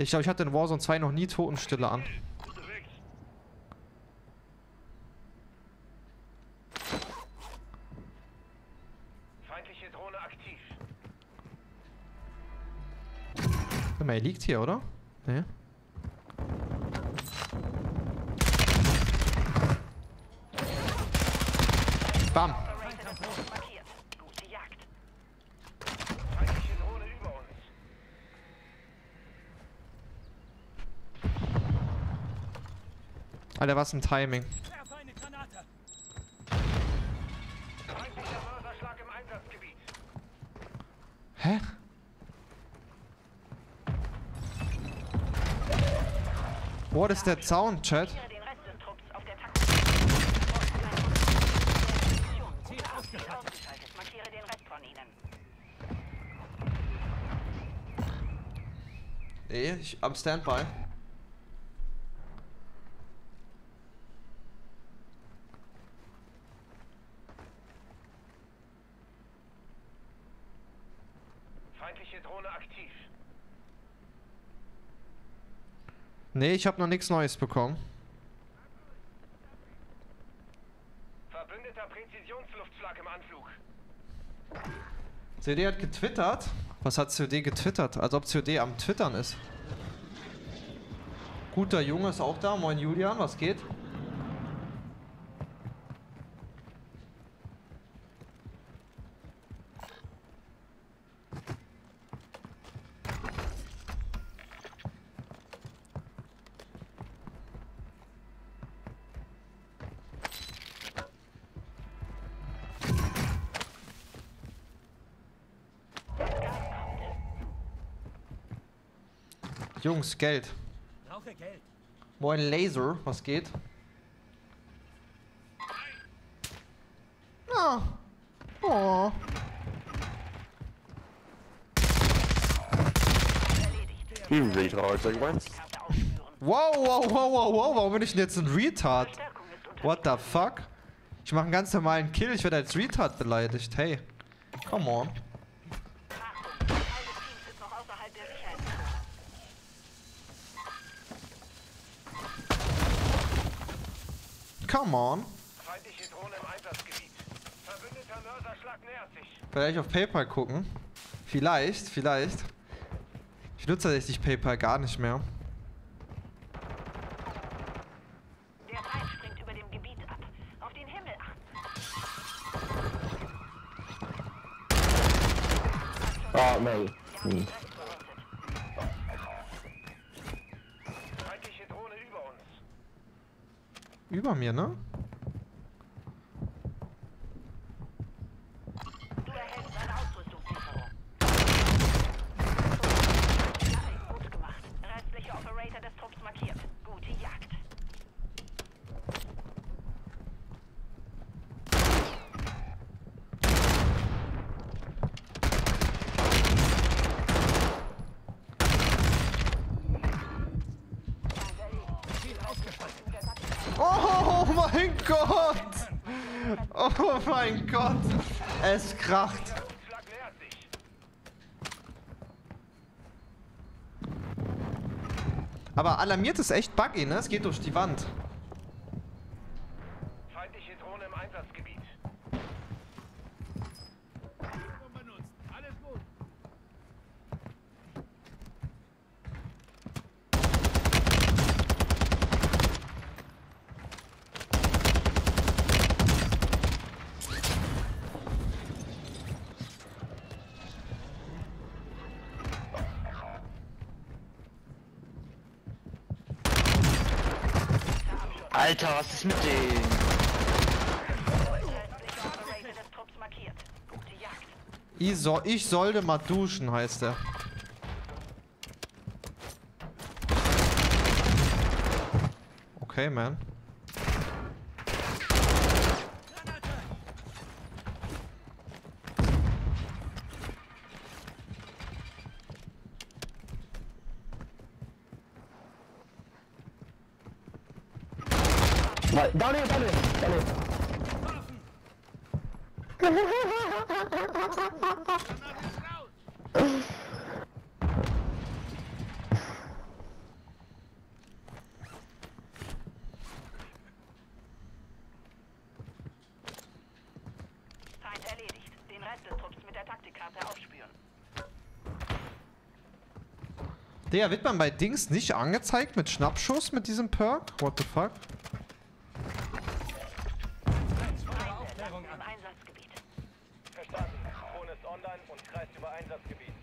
Ich glaube, ich hatte in Warzone 2 noch nie Totenstille an. Feindliche Drohne aktiv. Guck mal, er liegt hier, oder? Nee. Bam. Operator des Trups markiert. Gute Jagd. Feindliche Drohne über uns. Alter, was ein Timing. Hä? What is that sound, Chat? Markiere den Rest des Trupps auf der von ihnen. Nee, ich am Standby. Feindliche Drohne aktiv. Nee, ich habe noch nichts Neues bekommen. Verbündeter Präzisionsluftschlag im Anflug. COD hat getwittert. Was hat COD getwittert? Als ob COD am Twittern ist. Guter Junge ist auch da. Moin Julian, was geht? Jungs, Geld. Brauche Geld. Moin Laser, was geht? Ah. Oh. Hm, Retard, sag ich mal. Wow, wow, wow, wow, wow, warum bin ich denn jetzt ein Retard? What the fuck? Ich mache einen ganz normalen Kill, ich werde als Retard beleidigt. Hey, come on. Come on. Feindliche Drohne im Einsatzgebiet. Verbündeter Mörserschlag nähert sich. Vielleicht auf PayPal gucken. Vielleicht, vielleicht. Ich nutze tatsächlich PayPal gar nicht mehr. Der Feind springt über dem Gebiet ab. Auf den Himmel achten. Ah, nee. Hm. Feindliche Drohne über uns. Über mir, ne? Du erhältst eine Ausrüstungslieferung. Nice, gut gemacht. Restliche Operator des Trupps markiert. Gute Jagd. Oh mein Gott! Oh mein Gott! Es kracht. Aber alarmiert ist echt buggy, ne? Es geht durch die Wand. Feindliche Drohne im Einsatzgebiet. Telefon benutzt. Alles gut. Alter, was ist mit dem? Ich, so, ich sollte mal duschen, heißt er. Okay, man. Down da down da down da Feind erledigt. Den Rest des Trupps mit der Taktikkarte aufspüren. Digga, wird man bei Dings nicht angezeigt mit Schnappschuss mit diesem Perk? What the fuck? Einsatzgebiet. Verstanden. Drohne ist online und kreist über Einsatzgebiet.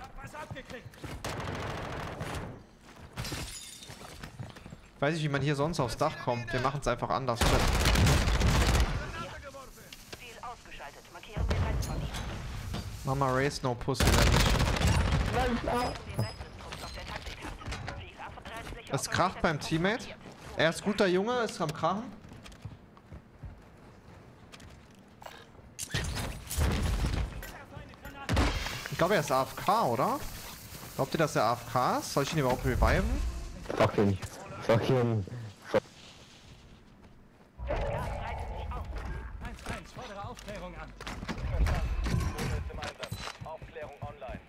Hab was abgekriegt. Weiß ich, wie man hier sonst aufs Dach kommt. Wir machen es einfach anders. Mama Race, no pussy, nämlich. Nein, ah. Den Rest des Trupps auf der Taktikkarte. Ziel ab. Restliche Es kracht beim Teammate. Er ist guter Junge, ist am Krachen. Ich glaube, er ist AFK, oder? Glaubt ihr, dass er AFK ist? Soll ich ihn überhaupt reviven? Fucking. Fucking. Das Gas breitet sich aus. 1-1, fordere Aufklärung an. Verstanden. Drohne ist im Einsatz. Aufklärung online.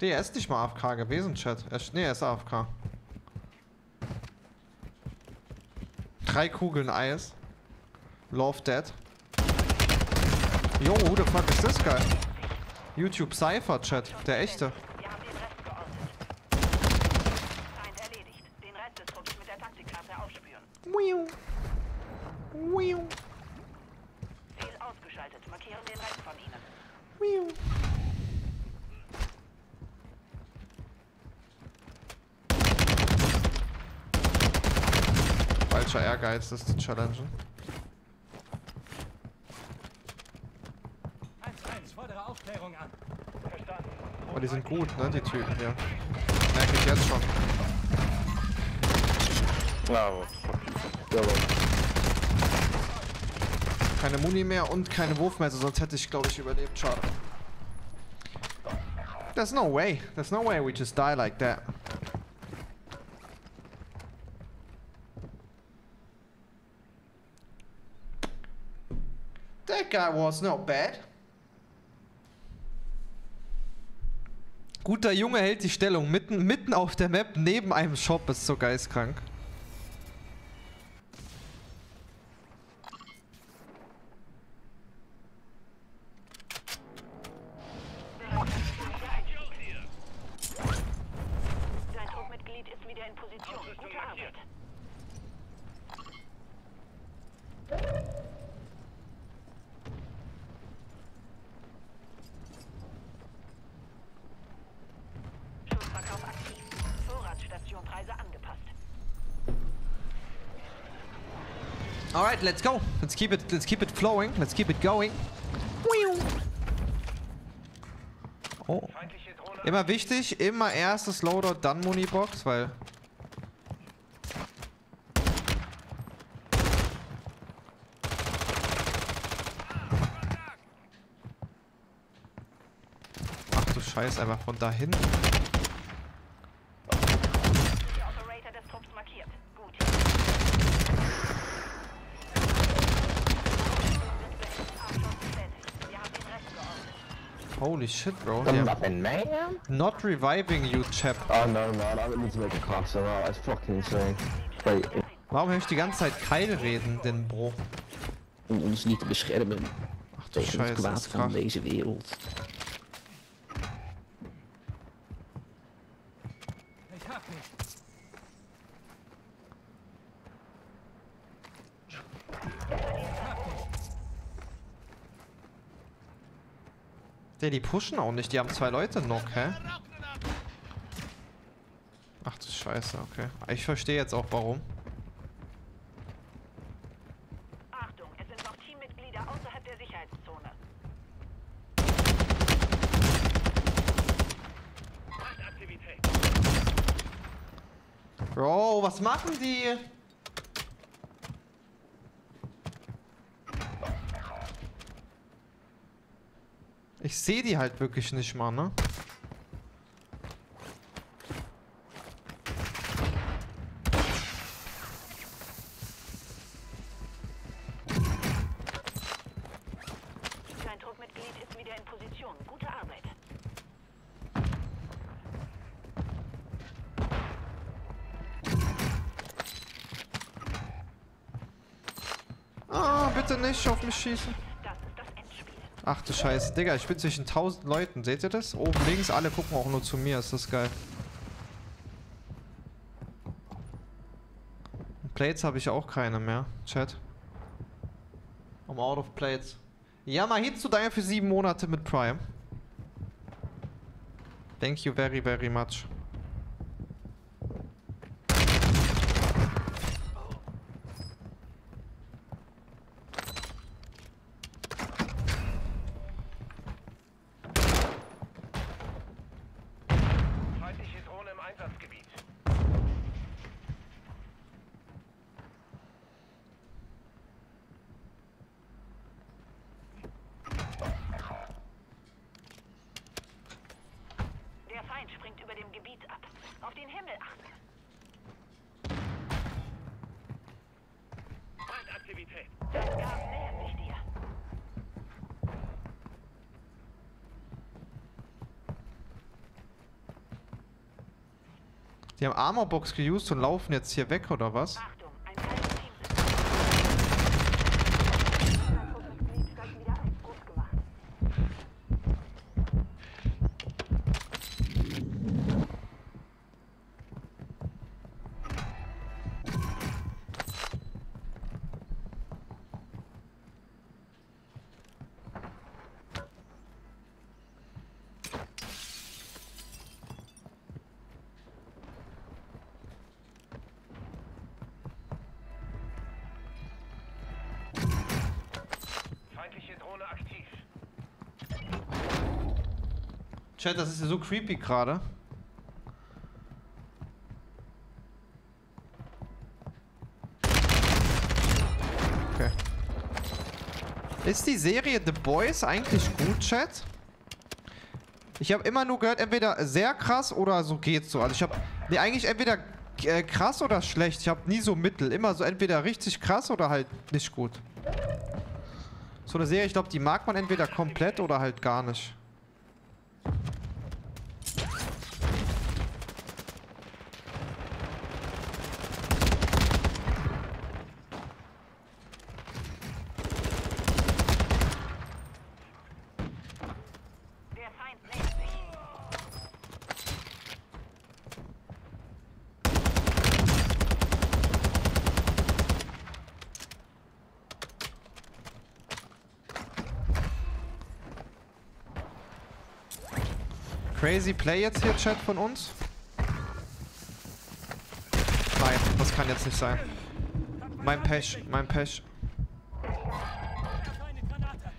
Nee, er ist nicht mal AFK gewesen, Chat. Er nee, er ist AFK. Drei Kugeln Eis. Love Dead. Yo, who the fuck is this guy? YouTube Cypher Chat, der echte. Wir haben den Rest geortet. Feind erledigt. Den Rest des Trupps mit der Taktikkarte aufspüren. Wiu. Wiu. Ziel ausgeschaltet. Markieren den Rest von ihnen. Wiu. Falscher Ehrgeiz, das ist die Challenge. 1-1, fordere Aufklärung an. Verstanden. Aber die sind gut, ne, die Typen hier. Merke ich jetzt schon. Wow. Keine Muni mehr und keine Wurfmesser, sonst hätte ich, glaube ich, überlebt. Schade. There's no way. There's no way we just die like that. Guy was not bad. Guter Junge hält die Stellung mitten, mitten auf der Map neben einem Shop, ist so geistkrank. Dein Truppmitglied ist wieder in Position. Gute Arbeit. Schussverkauf aktiv. Vorratsstation Preise angepasst. All right, let's go. Let's keep it. Let's keep it flowing. Let's keep it going. Oh. Immer wichtig, immer erstes Loadout, dann Munibox, weil. Ach du Scheiß, einfach von da hinten. Der Operator des Trupps markiert. Gut. Abschluss bestätigt. Wir haben den Rest geortet. Holy shit, Bro. I'm Yeah. man. Not reviving you, chap. Oh no, man, I need to make a class of that. It's fucking insane. Wait, Warum höre ich die ganze Zeit Keil reden, denn Bro? om ons niet te beschermen Ach du Scheiße, van deze wereld. Ich hab dich. Der, die pushen auch nicht, die haben zwei Leute noch, hä? Ach du Scheiße, okay. Ich verstehe jetzt auch warum. Achtung, es sind noch Teammitglieder außerhalb der Sicherheitszone. Bro, was machen die? Ich sehe die halt wirklich nicht mal, ne? Sein Druckmitglied ist wieder in Position. Gute Arbeit. Ah, bitte nicht auf mich schießen. Ach du Scheiße. Digga, ich bin zwischen 1000 Leuten. Seht ihr das? Oben links, alle gucken auch nur zu mir. Ist das geil. Plates habe ich auch keine mehr. Chat. I'm out of plates. Ja, mal hinzu daher für sieben Monate mit Prime. Thank you very, very much. Feindliche Drohne im Einsatzgebiet. Der Feind springt über dem Gebiet ab. Auf den Himmel achten. Die haben Armorbox geused und laufen jetzt hier weg, oder was? Chat, das ist ja so creepy gerade. Okay. Ist die Serie The Boys eigentlich gut, Chat? Ich habe immer nur gehört, entweder sehr krass oder so geht's so. Also ich habe, nee, eigentlich entweder äh, krass oder schlecht. Ich habe nie so mittel. Immer so entweder richtig krass oder halt nicht gut. So eine Serie, ich glaube, die mag man entweder komplett oder halt gar nicht. Der Feind nähert sich. Crazy Play jetzt hier, Chat von uns? Nein, das kann jetzt nicht sein. Mein Pech, mein Pech. Werf eine Granate.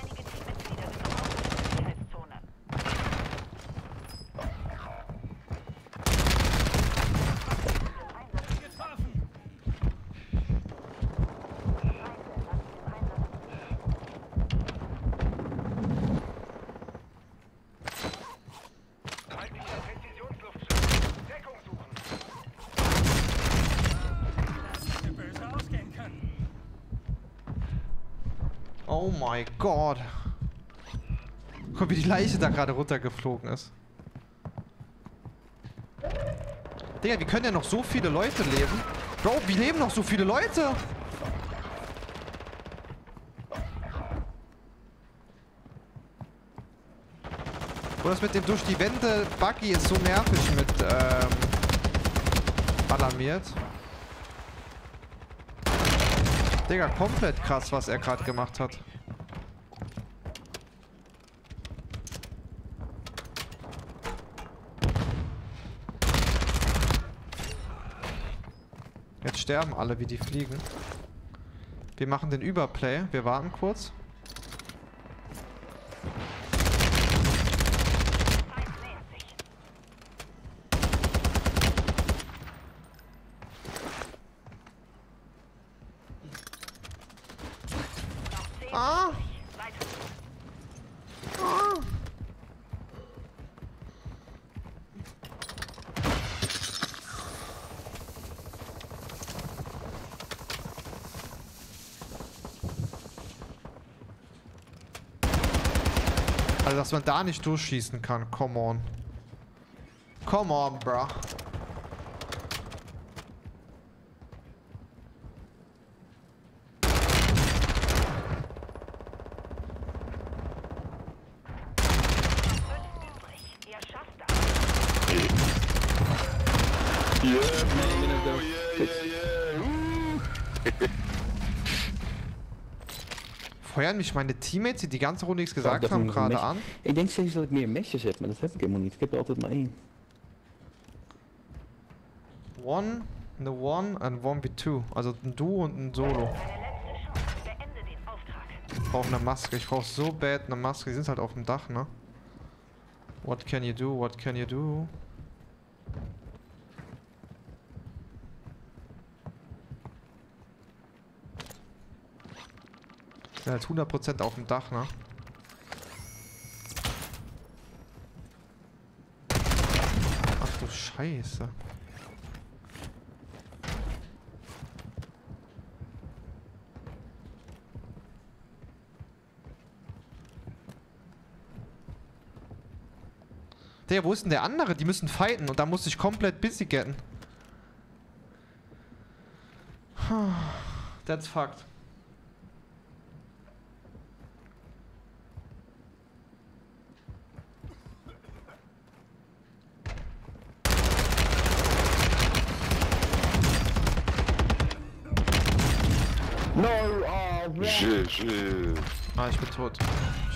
Einige Teammitglieder sind noch außer der Sicherheitszone. Getroffen. Feindlicher Präzisionsluftschlag. Deckung suchen. Das hätte böse ausgehen können. Oh my god. Guck, wie die Leiche da gerade runtergeflogen ist. Digga, wie können denn noch so viele Leute leben? Bro, wie leben noch so viele Leute? Oder das mit dem durch die Wände Buggy ist so nervig mit ähm, alarmiert. Digga, komplett krass, was er gerade gemacht hat. Sterben alle, wie die fliegen. Wir machen den Überplay. Wir warten kurz. Also, dass man da nicht durchschießen kann. Come on. Come on, bro. Feuern mich meine Teammates, die die ganze Runde nichts gesagt dat haben, gerade an? Ik denk steeds dat ik meer mesjes heb, maar dat heb ik helemaal niet. Ik heb er altijd maar één. One, eine One, ein 1v2. Also ein Duo und ein Solo. Ich brauche eine Maske. Ich brauche so bad eine Maske. Die sind halt auf dem Dach, ne? What can you do? What can you do? Sind halt 100% auf dem Dach, ne? Ach du Scheiße. Der, wo ist denn der andere? Die müssen fighten und da muss ich komplett busy getten. That's fucked. No, oh, GG. Ah, ich bin tot.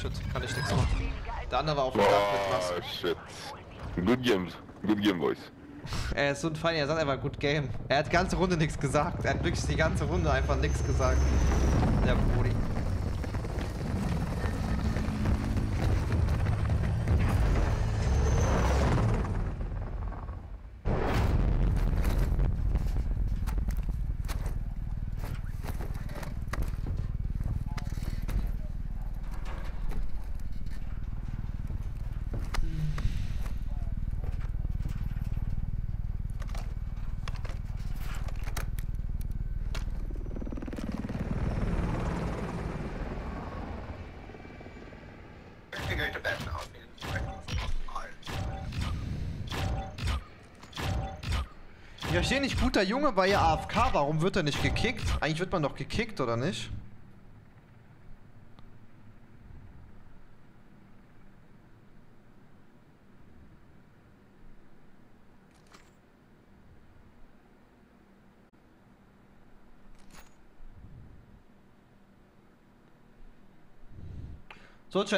Shit, kann ich nichts machen. Der andere war auf dem Dach mit Maske. Wow, shit. Good games. Good game, boys. Er ist so ein Fein, er sagt einfach Good Game. Er hat die ganze Runde nichts gesagt. Er hat wirklich die ganze Runde einfach nichts gesagt. Der Brudi. Ich verstehe nicht, guter Junge war ja AFK. Warum wird er nicht gekickt? Eigentlich wird man doch gekickt, oder nicht? So.